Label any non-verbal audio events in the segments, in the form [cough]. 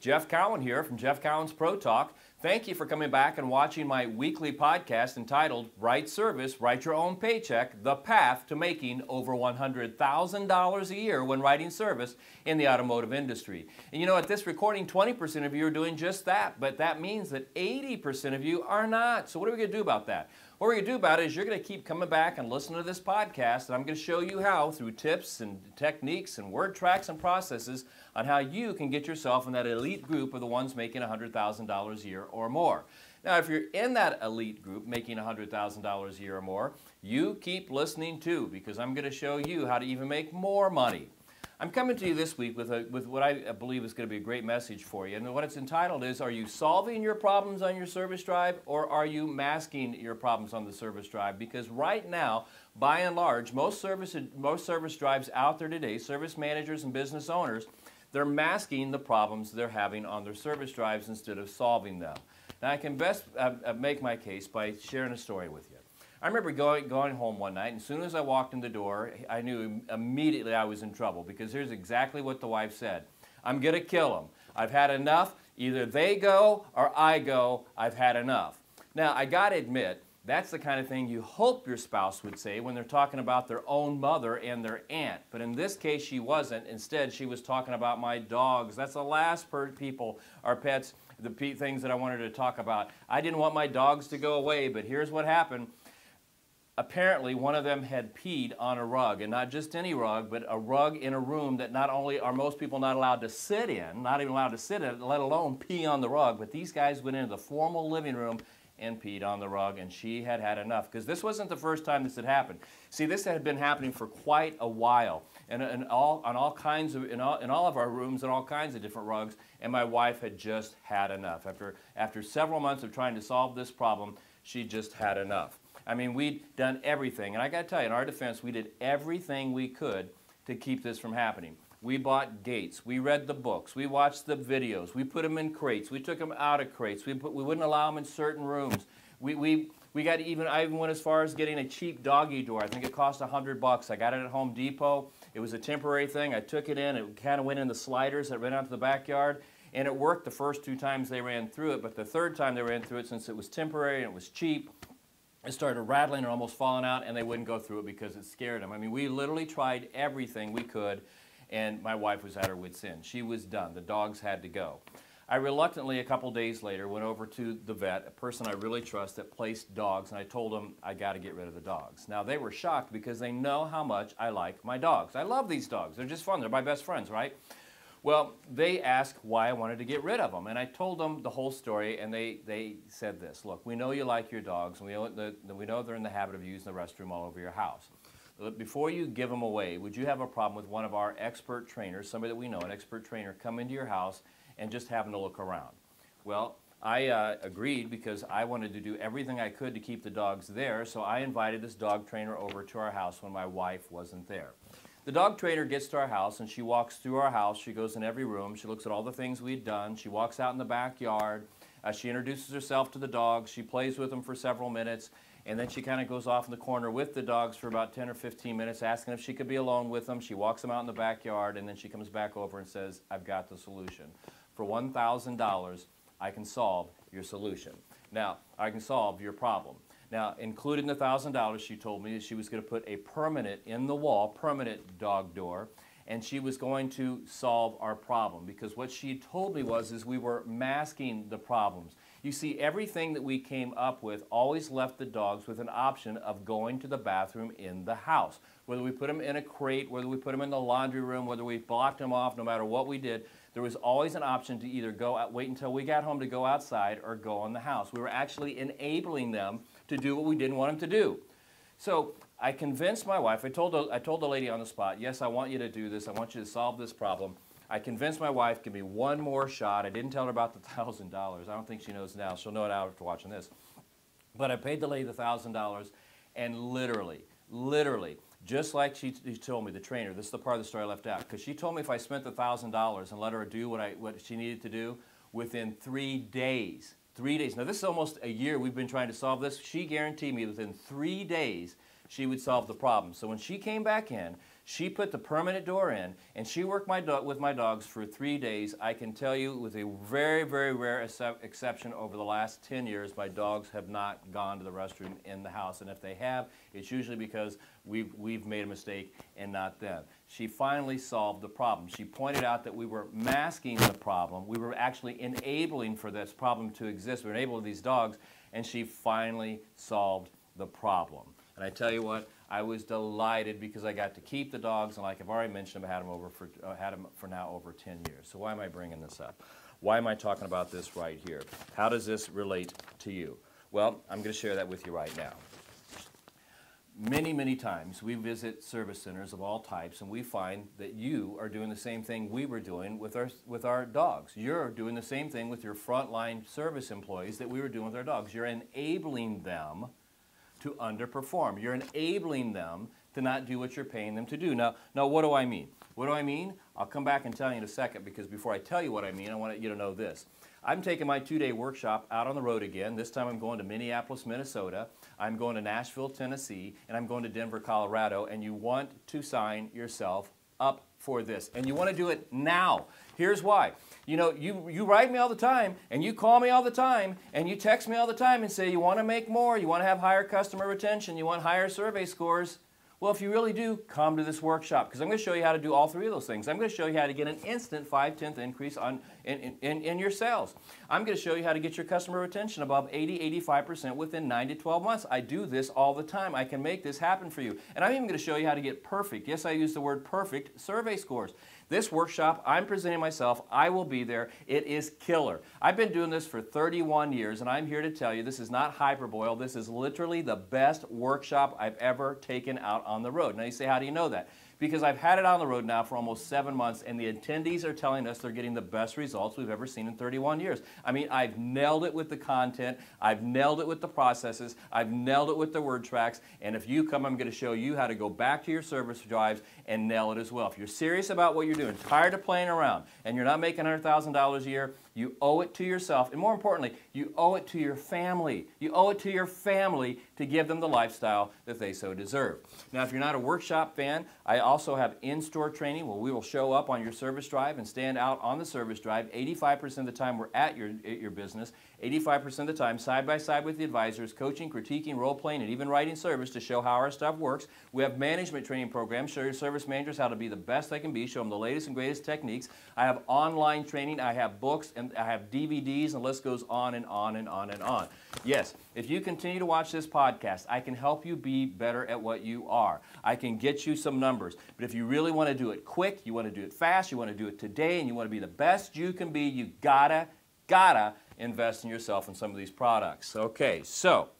Jeff Cowan here from Jeff Cowan's Pro Talk. Thank you for coming back and watching my weekly podcast entitled Write Service, Write Your Own Paycheck The Path to Making Over $100,000 a Year When Writing Service in the Automotive Industry. And you know, at this recording, 20% of you are doing just that, but that means that 80% of you are not. So, what are we going to do about that? What we're going to do about it is you're going to keep coming back and listening to this podcast, and I'm going to show you how, through tips and techniques and word tracks and processes, on how you can get yourself in that elite group of the ones making $100,000 a year or more. Now, if you're in that elite group making $100,000 a year or more, you keep listening too, because I'm going to show you how to even make more money. I'm coming to you this week with, a, with what I believe is going to be a great message for you. And what it's entitled is Are you solving your problems on your service drive or are you masking your problems on the service drive? Because right now, by and large, most service, most service drives out there today, service managers and business owners, they're masking the problems they're having on their service drives instead of solving them. Now, I can best uh, uh make my case by sharing a story with you. I remember going, going home one night, and as soon as I walked in the door, I knew immediately I was in trouble because here's exactly what the wife said I'm going to kill them. I've had enough. Either they go or I go. I've had enough. Now, I got to admit, that's the kind of thing you hope your spouse would say when they're talking about their own mother and their aunt. But in this case, she wasn't. Instead, she was talking about my dogs. That's the last per- people, our pets, the things that I wanted to talk about. I didn't want my dogs to go away, but here's what happened apparently one of them had peed on a rug, and not just any rug, but a rug in a room that not only are most people not allowed to sit in, not even allowed to sit in, let alone pee on the rug, but these guys went into the formal living room and peed on the rug, and she had had enough. Because this wasn't the first time this had happened. See, this had been happening for quite a while, and, and all, on all kinds of, in all, in all of our rooms and all kinds of different rugs, and my wife had just had enough. After, after several months of trying to solve this problem, she just had enough. I mean, we'd done everything. And I got to tell you, in our defense, we did everything we could to keep this from happening. We bought gates. We read the books. We watched the videos. We put them in crates. We took them out of crates. We, put, we wouldn't allow them in certain rooms. We, we, we got even, I even went as far as getting a cheap doggy door. I think it cost 100 bucks. I got it at Home Depot. It was a temporary thing. I took it in. It kind of went in the sliders that ran out to the backyard. And it worked the first two times they ran through it. But the third time they ran through it, since it was temporary and it was cheap, it started rattling and almost falling out, and they wouldn't go through it because it scared them. I mean, we literally tried everything we could, and my wife was at her wits' end. She was done. The dogs had to go. I reluctantly, a couple days later, went over to the vet, a person I really trust that placed dogs, and I told them I got to get rid of the dogs. Now, they were shocked because they know how much I like my dogs. I love these dogs. They're just fun. They're my best friends, right? Well, they asked why I wanted to get rid of them, and I told them the whole story, and they, they said this, look, we know you like your dogs, and we know, that, we know they're in the habit of using the restroom all over your house. Before you give them away, would you have a problem with one of our expert trainers, somebody that we know, an expert trainer, come into your house and just having to look around? Well, I uh, agreed because I wanted to do everything I could to keep the dogs there, so I invited this dog trainer over to our house when my wife wasn't there. The dog trainer gets to our house and she walks through our house. She goes in every room. She looks at all the things we'd done. She walks out in the backyard. Uh, she introduces herself to the dogs. She plays with them for several minutes. And then she kind of goes off in the corner with the dogs for about 10 or 15 minutes, asking if she could be alone with them. She walks them out in the backyard, and then she comes back over and says, I've got the solution. For $1,000, I can solve your solution. Now, I can solve your problem. Now, included in the $1,000, she told me she was going to put a permanent in the wall, permanent dog door, and she was going to solve our problem because what she told me was is we were masking the problems. You see, everything that we came up with always left the dogs with an option of going to the bathroom in the house. Whether we put them in a crate, whether we put them in the laundry room, whether we blocked them off, no matter what we did, there was always an option to either go out, wait until we got home to go outside or go in the house. We were actually enabling them to do what we didn't want them to do. So I convinced my wife, I told, the, I told the lady on the spot, yes, I want you to do this. I want you to solve this problem. I convinced my wife, give me one more shot. I didn't tell her about the [laughs] $1,000. I don't think she knows now. She'll know it after watching this. But I paid the lady the $1,000, and literally, literally, just like she, she, told me, the trainer, this is the part of the story I left out, because she told me if I spent the $1,000 and let her do what, I, what she needed to do, within three days, three days. Now, this is almost a year we've been trying to solve this. She guaranteed me within three days she would solve the problem. So when she came back in, She put the permanent door in, and she worked my do- with my dogs for three days. I can tell you, with a very, very rare ex- exception, over the last 10 years, my dogs have not gone to the restroom in the house. And if they have, it's usually because we've, we've made a mistake and not them. She finally solved the problem. She pointed out that we were masking the problem. We were actually enabling for this problem to exist. We were enabling these dogs, and she finally solved the problem. And I tell you what, I was delighted because I got to keep the dogs, and like I've already mentioned, I've had them over for uh, had them for now over 10 years. So why am I bringing this up? Why am I talking about this right here? How does this relate to you? Well, I'm going to share that with you right now. Many, many times we visit service centers of all types, and we find that you are doing the same thing we were doing with our with our dogs. You're doing the same thing with your frontline service employees that we were doing with our dogs. You're enabling them to underperform. You're enabling them to not do what you're paying them to do. Now, now what do I mean? What do I mean? I'll come back and tell you in a second because before I tell you what I mean, I want you to know this. I'm taking my two day workshop out on the road again. This time I'm going to Minneapolis, Minnesota. I'm going to Nashville, Tennessee, and I'm going to Denver, Colorado. And you want to sign yourself up for this. And you want to do it now. Here's why. You know, you, you write me all the time, and you call me all the time, and you text me all the time and say you want to make more, you want to have higher customer retention, you want higher survey scores. Well, if you really do, come to this workshop because I'm going to show you how to do all three of those things. I'm going to show you how to get an instant 5 tenth increase on, in, in, in your sales. I'm going to show you how to get your customer retention above 80, 85% within 9 to 12 months. I do this all the time. I can make this happen for you. And I'm even going to show you how to get perfect. Yes, I use the word perfect survey scores. This workshop, I'm presenting myself. I will be there. It is killer. I've been doing this for 31 years, and I'm here to tell you this is not hyperbole. This is literally the best workshop I've ever taken out on the road. Now you say, how do you know that? because I've had it on the road now for almost seven months, and the attendees are telling us they're getting the best results we've ever seen in 31 years. I mean, I've nailed it with the content, I've nailed it with the processes, I've nailed it with the word tracks, and if you come, I'm going to show you how to go back to your service drives and nail it as well. If you're serious about what you're doing, tired of playing around, and you're not making $100,000 a year, you owe it to yourself, and more importantly, you owe it to your family. You owe it to your family to give them the lifestyle that they so deserve. Now, if you're not a workshop fan, I also have in-store training where we will show up on your service drive and stand out on the service drive. 85% of the time we're at your, at your business, 85% of the time side by side with the advisors, coaching, critiquing, role playing, and even writing service to show how our stuff works. We have management training programs, show your service managers how to be the best they can be, show them the latest and greatest techniques. I have online training, I have books, and I have DVDs, and the list goes on and on and on and on. Yes, if you continue to watch this podcast, I can help you be better at what you are. I can get you some numbers. But if you really want to do it quick, you want to do it fast, you want to do it today, and you want to be the best you can be, you gotta, gotta invest in yourself in some of these products. Okay, so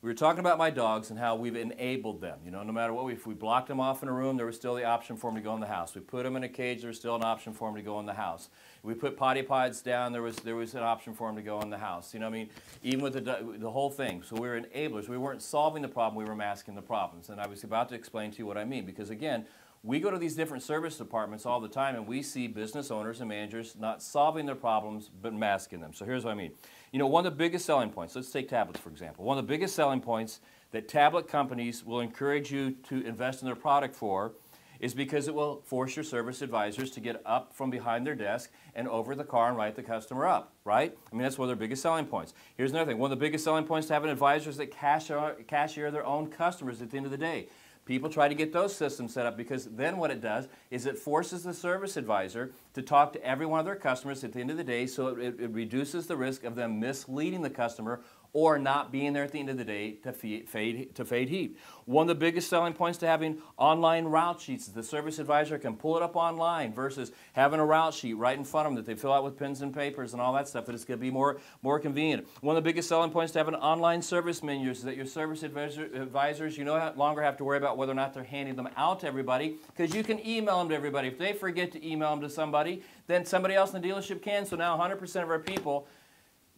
we were talking about my dogs and how we've enabled them. You know, no matter what, we, if we blocked them off in a room, there was still the option for them to go in the house. We put them in a cage, there was still an option for them to go in the house. We put potty pods down, there was, there was an option for them to go in the house. You know, I mean, even with the, the whole thing. So we were enablers. We weren't solving the problem, we were masking the problems. And I was about to explain to you what I mean, because again, we go to these different service departments all the time and we see business owners and managers not solving their problems but masking them. So here's what I mean. You know, one of the biggest selling points, let's take tablets for example. One of the biggest selling points that tablet companies will encourage you to invest in their product for is because it will force your service advisors to get up from behind their desk and over the car and write the customer up, right? I mean, that's one of their biggest selling points. Here's another thing. One of the biggest selling points to having advisors that cashier, cashier their own customers at the end of the day. People try to get those systems set up because then what it does is it forces the service advisor to talk to every one of their customers at the end of the day so it, it reduces the risk of them misleading the customer or not being there at the end of the day to fade, to fade heat. One of the biggest selling points to having online route sheets is the service advisor can pull it up online versus having a route sheet right in front of them that they fill out with pens and papers and all that stuff, that it's going to be more, more convenient. One of the biggest selling points to having online service menus is that your service advisor, advisors, you no longer have to worry about whether or not they're handing them out to everybody because you can email them to everybody. If they forget to email them to somebody, then somebody else in the dealership can, so now 100% of our people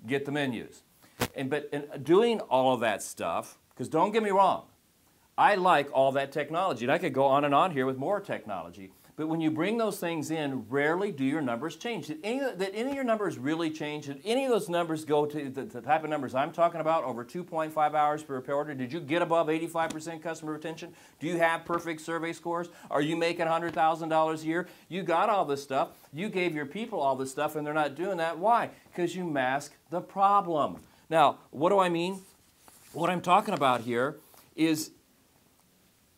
get the menus. And but in doing all of that stuff, because don't get me wrong, I like all that technology, and I could go on and on here with more technology. But when you bring those things in, rarely do your numbers change. Did any, did any of your numbers really change? Did any of those numbers go to the, the type of numbers I'm talking about, over 2.5 hours per repair order? Did you get above 85% customer retention? Do you have perfect survey scores? Are you making $100,000 a year? You got all this stuff. You gave your people all this stuff, and they're not doing that. Why? Because you mask the problem. Now, what do I mean? What I'm talking about here is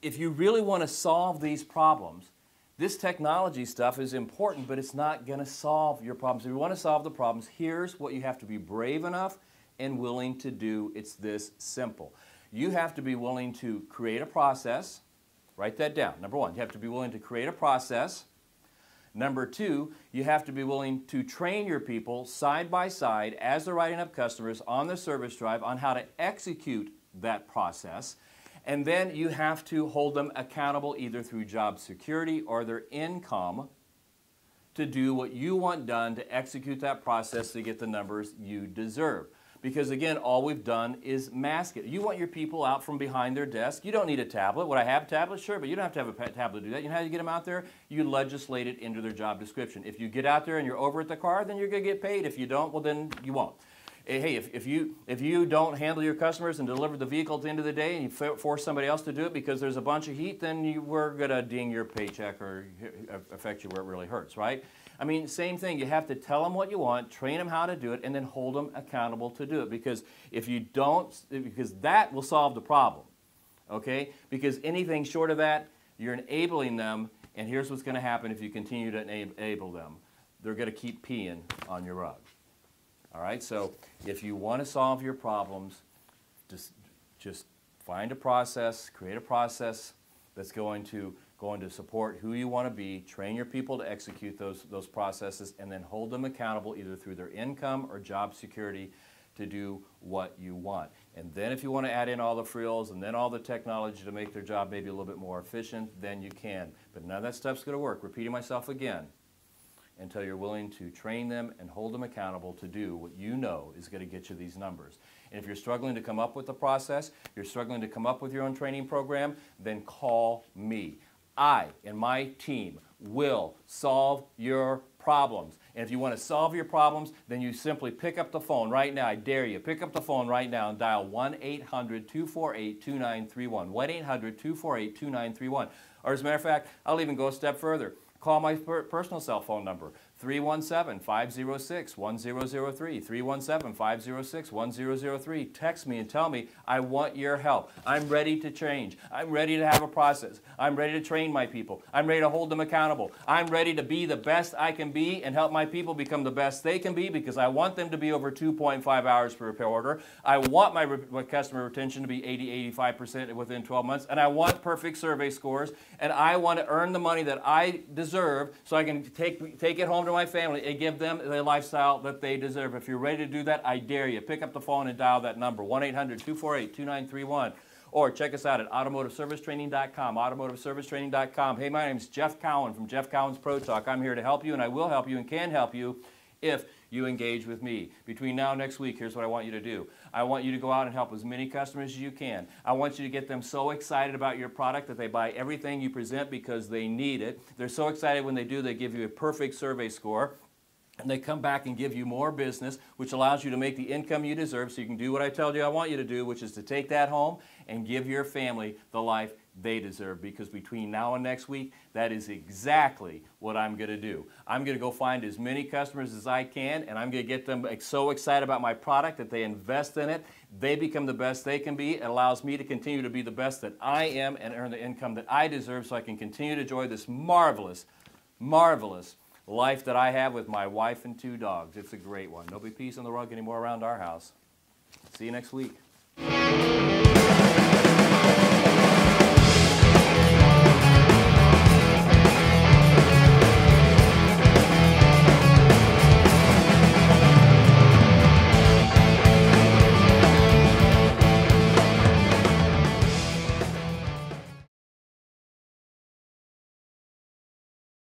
if you really want to solve these problems, this technology stuff is important, but it's not going to solve your problems. If you want to solve the problems, here's what you have to be brave enough and willing to do. It's this simple. You have to be willing to create a process. Write that down. Number one, you have to be willing to create a process. Number two, you have to be willing to train your people side by side as they're writing up customers on the service drive on how to execute that process. And then you have to hold them accountable either through job security or their income to do what you want done to execute that process to get the numbers you deserve. Because again, all we've done is mask it. You want your people out from behind their desk. You don't need a tablet. Would I have a tablet? Sure, but you don't have to have a tablet to do that. You know how you get them out there? You legislate it into their job description. If you get out there and you're over at the car, then you're going to get paid. If you don't, well, then you won't. Eh, hey, if, if, you, if you don't handle your customers and deliver the vehicle at the end of the day and you force somebody else to do it because there's a bunch of heat, then you, we're going to ding your paycheck or affect you where it really hurts, right? I mean, same thing. You have to tell them what you want, train them how to do it, and then hold them accountable to do it. Because if you don't, because that will solve the problem, okay? Because anything short of that, you're enabling them, and here's what's going to happen if you continue to enable them. They're going to keep peeing on your rug. All right, so if you want to solve your problems, just, just find a process, create a process that's going to, going to support who you want to be, train your people to execute those, those processes, and then hold them accountable either through their income or job security to do what you want. And then if you want to add in all the frills and then all the technology to make their job maybe a little bit more efficient, then you can. But none of that stuff's going to work. Repeating myself again until you're willing to train them and hold them accountable to do what you know is going to get you these numbers. And if you're struggling to come up with the process, you're struggling to come up with your own training program, then call me. I and my team will solve your problems. And if you want to solve your problems, then you simply pick up the phone right now. I dare you. Pick up the phone right now and dial 1 800 248 2931. 1 800 248 2931. Or as a matter of fact, I'll even go a step further. Call my per personal cell phone number, 317-506-1003, 317-506-1003. Text me and tell me, I want your help. I'm ready to change. I'm ready to have a process. I'm ready to train my people. I'm ready to hold them accountable. I'm ready to be the best I can be and help my people become the best they can be because I want them to be over 2.5 hours per repair order. I want my, my customer retention to be 80, 85% within 12 months, and I want perfect survey scores, and I want to earn the money that I deserve so I can take, take it home to my family and give them the lifestyle that they deserve. If you're ready to do that, I dare you. Pick up the phone and dial that number 1 800 248 2931. Or check us out at automotiveservicetraining.com, automotiveservicetraining.com. Hey, my name is Jeff Cowan from Jeff Cowan's Pro Talk. I'm here to help you, and I will help you and can help you if you engage with me. Between now and next week, here's what I want you to do. I want you to go out and help as many customers as you can. I want you to get them so excited about your product that they buy everything you present because they need it. They're so excited when they do, they give you a perfect survey score and they come back and give you more business, which allows you to make the income you deserve so you can do what I told you I want you to do, which is to take that home and give your family the life they deserve because between now and next week, that is exactly what I'm going to do. I'm going to go find as many customers as I can and I'm going to get them so excited about my product that they invest in it. They become the best they can be. It allows me to continue to be the best that I am and earn the income that I deserve so I can continue to enjoy this marvelous, marvelous life that I have with my wife and two dogs. It's a great one. Nobody pees on the rug anymore around our house. See you next week.